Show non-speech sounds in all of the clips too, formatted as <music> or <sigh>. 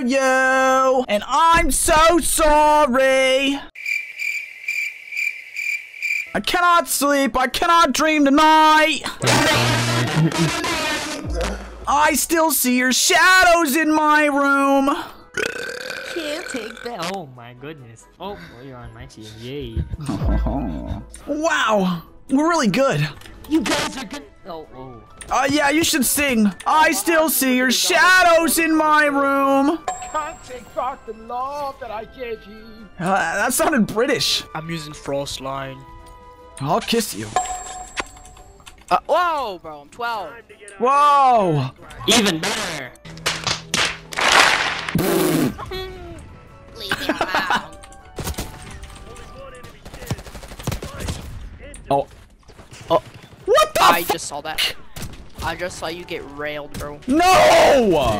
for you, and I'm so sorry. I cannot sleep. I cannot dream tonight. I still see your shadows in my room. Can't take that. Oh my goodness. Oh, well, you're on my team. Yay. <laughs> Wow, we're really good. You guys are good. Oh, oh. Uh, yeah, you should sing. I still see your shadows in my room. Can't take back the love that I gave you. Uh, that sounded British. I'm using Frostline. I'll kiss you. Uh, whoa, bro, I'm 12. Whoa! Even better. <laughs> Leave me alone. Oh. Oh. What the I f- just saw that. I just saw you get railed, bro. No!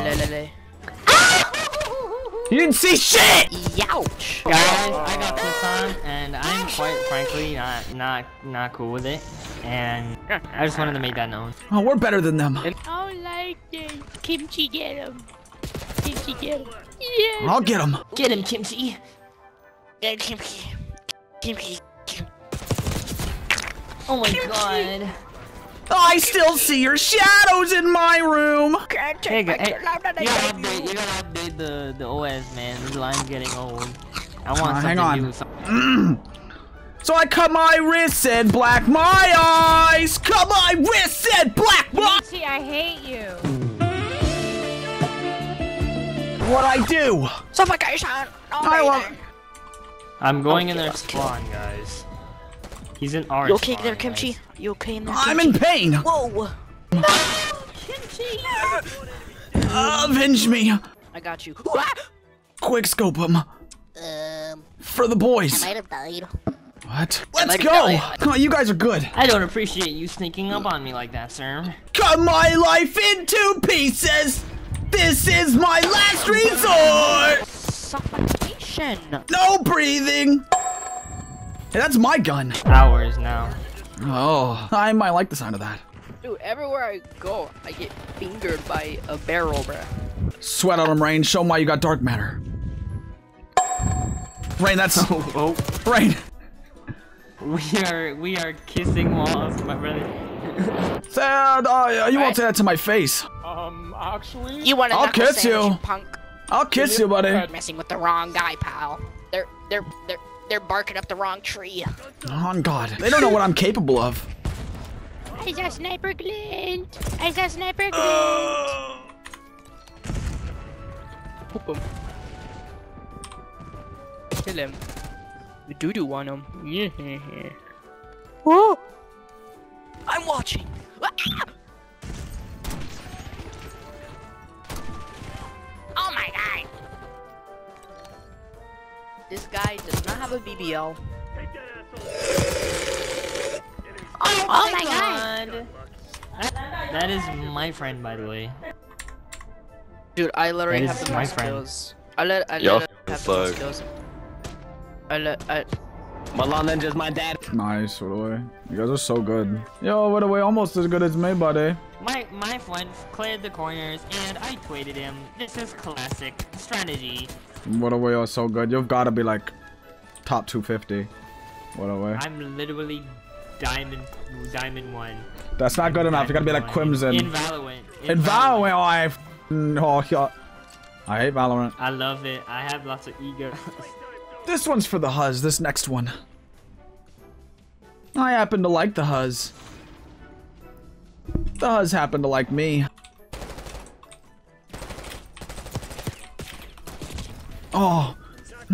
Lelele. You didn't see shit! Youch. Guys, I got this on, and I'm quite frankly not not not cool with it. And I just wanted to make that known. Oh, we're better than them. I like this. Kimchi get him. Kimchi get him. Yeah. I'll get them. Get him, Kimchi. Yeah, kimchi. Kimchi. Oh my god. I still see your shadows in my room. Hey, gu- hey, you gotta update, you gotta update the the OS, man. This line's getting old. I want Uh, something hang on. new. Some- <clears throat> So I cut my wrists and black my eyes. Cut my wrists and black my. Kimchi, I hate you. What I do? Suffocation. Oh, I love. baby. I'm going in Okay, their okay. spawn, guys. He's in our You okay spawn, there, guys. Kimchi? You okay in there, I'm in pain. Whoa. Avenge me. I got you. Quick scope him. Um, For the boys. I might have died. What? Let's go. died. Oh, you guys are good. I don't appreciate you sneaking up on me like that, sir. Cut my life into pieces. This is my last resort. Suffocation. No breathing. Hey, that's my gun. Hours now. Oh, I might like the sound of that. Dude, everywhere I go, I get fingered by a barrel, bruh. Sweat on him, Rain. Show 'em why you got dark matter. Rain, that's <laughs> Oh, Rain. we are we are kissing walls, my brother. <laughs> Sad. Oh, yeah, you won't say that to my face. Um, actually, You want to I'll kiss sandwich, you. punk? I'll kiss you, buddy. Messing with the wrong guy, pal. They're they're they're they're barking up the wrong tree. On God, they don't know what I'm capable of. I saw sniper glint. I saw sniper oh. glint. Poop him. Kill him. The do doo on him. Yeah. <laughs> Oh! This guy does not have a BBL. Oh, oh my god. That is my friend, by the way. Dude, I literally have is the my most friend. skills. I let I Yo, let have the most fuck. skills. I let I Malon Ninja's my dad. Nice, what away. You guys are so good. Yo, what away, almost as good as me, buddy. My my friend cleared the corners and I tweeted him. This is classic strategy. What away are so good. You've got to be like top 250. What away. I'm literally diamond diamond one. That's not good enough. You gotta be like. Crimson. In Valorant. In Valorant, oh, I, oh. I hate Valorant. I love it. I have lots of ego. <laughs> This one's for the Huz, this next one. I happen to like the Huz. The Huz happen to like me. Oh,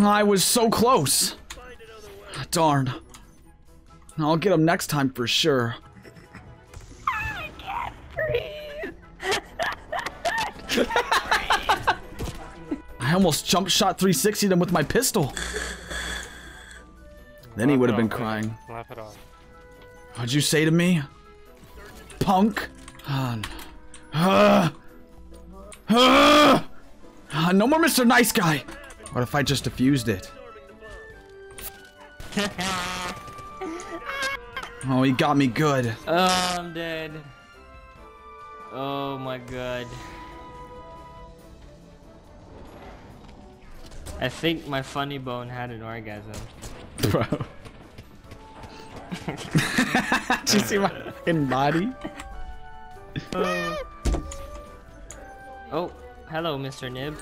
I was so close. Darn. I'll get him next time for sure. I can't breathe. I almost jump shot 360 him with my pistol. Then he would have been crying. laugh it off. What'd you say to me? Punk? Uh, uh, uh, uh, no more Mr. Nice Guy. What if I just diffused it? <laughs> Oh, he got me good. oh, I'm dead. Oh my god. I think my funny bone had an orgasm. Bro. <laughs> <laughs> Did you see my fucking body? Oh, oh hello, Mr. Nib.